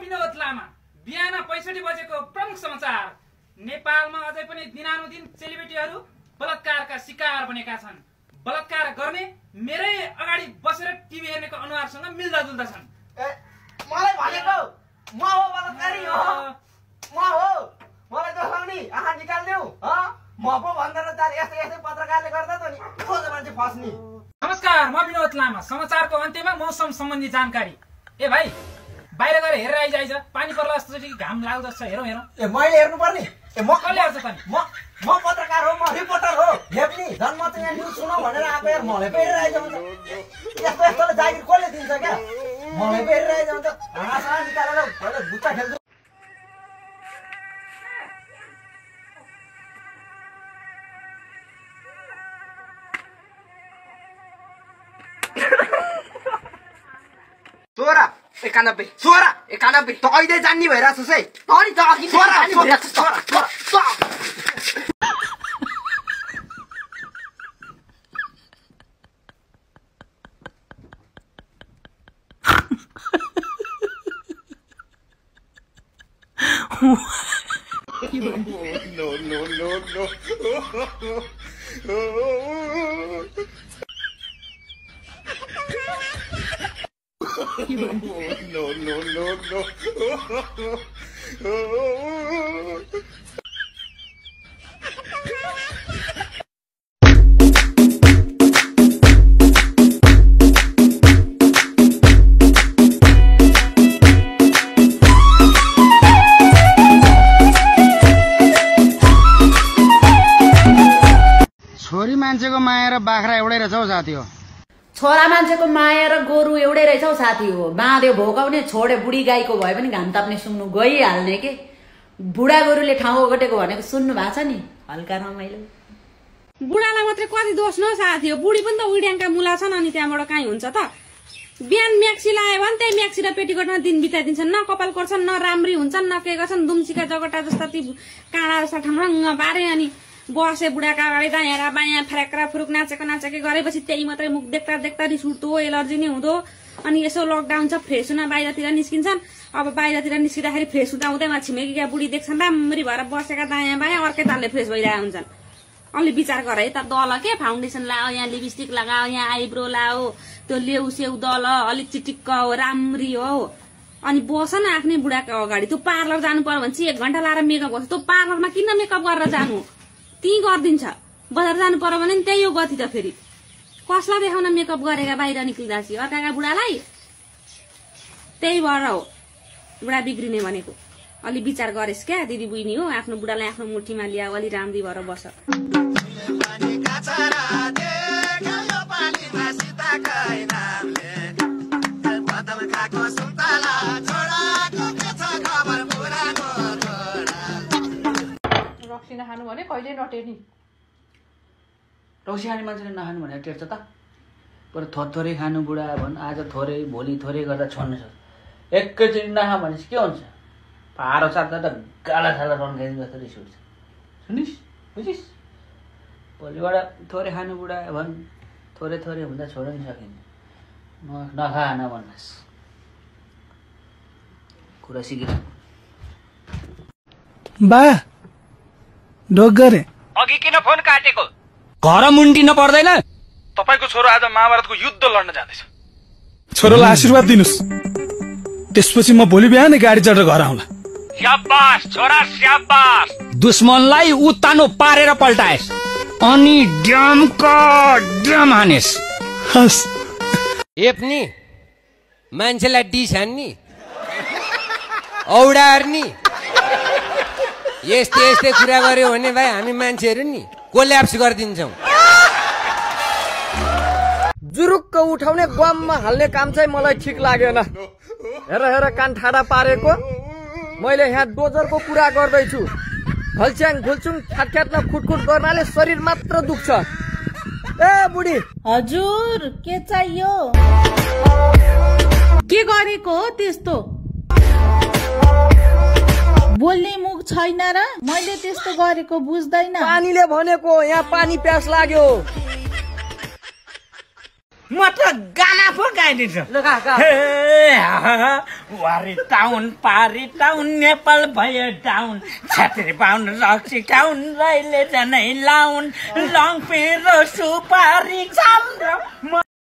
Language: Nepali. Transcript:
विनोद लामा बिहान पैँसठी बजेको प्रमुख समाचार। नेपालमा अझै पनि दिनानुदिन सेलिब्रिटीहरू बलात्कारका शिकार बनेका छन्। बलात्कार गर्ने मेरै अगाडि बसेर टिभी हेर्नेको अनुहारसँग मिल्दा जुल्दा छन् मलाई भनेको म हो बलात्कारी हो? म हो? मलाई दोस्राउने आँखा निकाल्देऊ हँ? म पो भन्दैन तार यस्तै यस्तै पत्रकारले गर्दा त नि खोज मान्छे फस्ने। नमस्कार म विनोद लामा। समाचारको अन्त्यमा मौसम सम्बन्धी जानकारी। ए भाइ बाहिर गएर हेरेर आइज आइज पानी पर्ला जस्तो छ कि घाम लाग्दो जस्तो हेरौँ हेरौँ। ए मैले हेर्नुपर्ने। ए म कसले हेर्छ त नि म म पत्रकार हो म रिपोर्टर हो। हेप्ने झन् म चाहिँ यहाँ न्युज सुनौ भनेर आएको हेर मलाई पो हेरेर आइज हुन्छ यस्तो यस्तोले जागिर कसले दिन्छ क्या? मलाई पो हेरेर आइज हुन्छ हाँसा निकालेर पहिला जुत्ता खेल्छु। सोह्र एकानब्बे सोह्र एकानब्बे त अहिले जान्ने भइरहेको छ है अनि त अघि सोह्र जाने सोह्र भइरहेको छ। सोह्र सोह्र छोरी मान्छेको माया र बाख्रा एउटै रहेछ हौ साथी हो छोरा मान्छेको माया र गोरु एउटै रहेछ हौ साथी हो। बाँध्यो भोकाउने छोडे बुढी गाईको भए पनि घाम ताप्ने सुन्नु गइहाल्ने के? बुढा गोरुले ठाउँ ओगटेको भनेको सुन्नु भएको छ नि? हल्का रमाइलो। बुढालाई मात्रै कति दोष न साथी हो। बुढी पनि त उड्याङका मुला छन् अनि त्यहाँबाट काहीँ हुन्छ त। बिहान म्याक्सी लगायो भने त्यही म्याक्सी र पेटीकोटमा दिन बिताइदिन्छन्। न कपाल कोर्छन् न राम्री हुन्छन् न के गर्छन्। दुम्सीका जगटा जस्ता ती काँडा जस्ता ठाउँमा पारे अनि बसे बुढाका अगाडि दायाँ बायाँ फ्याक्रा फुरुक नाचेको नाचेको गरेपछि त्यही मात्रै मुख देख्दा देख्दा रिस उठ्दो एलर्जी नै हुँदो। अनि यसो लकडाउन छ फ्रेस हुन बाहिरतिर निस्किन्छन्। अब बाहिरतिर निस्किँदाखेरि फ्रेस हुँदा हुँदैमा छिमेकीका बुढी देख्छन् राम्ररी भएर बसेका दायाँ बायाँ अर्कै तालले फ्रेस भइरहेको हुन्छन्। अलि विचार गर है त दल के? फाउन्डेसन लाओ यहाँ लिपस्टिक लगाओ यहाँ आइब्रो लाओ त्यो लेउ सेउ दल अलिक चिटिक्क हो राम्री हो। अनि बस न आफ्नै बुढाको अगाडि त्यो पार्लर जानु पर्यो भने चाहिँ एक घन्टा लाएर मेकअप गर्छ। त्यो पार्लरमा किन मेकअप गरेर जानु? त्यहीँ गरिदिन्छ। बजार जानु पर्यो भने नि त्यही हो गति त फेरि। कसलाई देखाउन मेकअप गरेका बाहिर निक्लिँदा चाहिँ अर्काका बुढालाई? त्यही भएर हो। बुढा बिग्रिने भनेको। अलि विचार गरेस् क्या दिदी बुझ्ने हो। आफ्नो बुढालाई आफ्नो मुठीमा ल्याऊ अलि राम्री भएर बस। रक्सी रौसी खाने मान्छेले नखानु भनेर टेर्छ त। पर थोरै खानु बुढा भन् आज थोरै भोलि थोरै गर्दा छोड्नु सक्छ एकैचोटि नखा भनेपछि के हुन्छ? पारो साट्दा त गाला छाला रन्काइदिनु जस्तो रिस उठ्छ। सुनिस्? बुझिस्? भोलिबाट थोरै खानु बुढा भन् थोरै थोरै हुँदा छोड्नु सकिन्छ नखा नभन्नुहोस् कुरा सिकिरह बा ढोक गरे। अघि किन फोन काटेको? घर मुन्टिन पर्दैन। तपाईँको छोरो आज महाभारतको युद्ध लड्न जाँदैछ। छोरोलाई आशीर्वाद दिनुहोस्। त्यसपछि म भोलि बिहानै गाडी चढेर घर आउँला। स्याबास छोरा स्याबास दुश्मनलाई उतानो पारेर पल्टाएस। अनि ड्यामका ड्याम हानेस। हस्। एप्नी मान्छेलाई डिस हान्ने। औडार्ने। यस्तै यस्तै कुरा गर्यो भने भाइ हामी मान्छेहरू नि कोल्याप्स गरिदिन्छौँ। जुरुक्क उठाउने बममा हाल्ने काम चाहिँ मलाई ठिक लागेन। हेर हेर कान ठाडा पारेको। मैले यहाँ डोजरको कुरा गर्दैछु। खल्च्याङ खुल्चुङ ख्याटख्याटमा खुटखुट गर्नाले शरीर मात्र दुख्छ। ए बुढी! हजुर के चाहियो? के गरेको हो त्यस्तो? बोल्ने छैन र? मैले त्यस्तो गरेको बुझ्दैन। पानीले भनेको यहाँ पानी प्यास लाग्यो। म त गाना पो गाइदिन्छु। ल गा गा। हे, हा, वारी टाउन पारी टाउन नेपाल भयो टाउन छत्री पाउन रक्सी टाउन रैले जनै लाउन। लङ पिरो सुपारी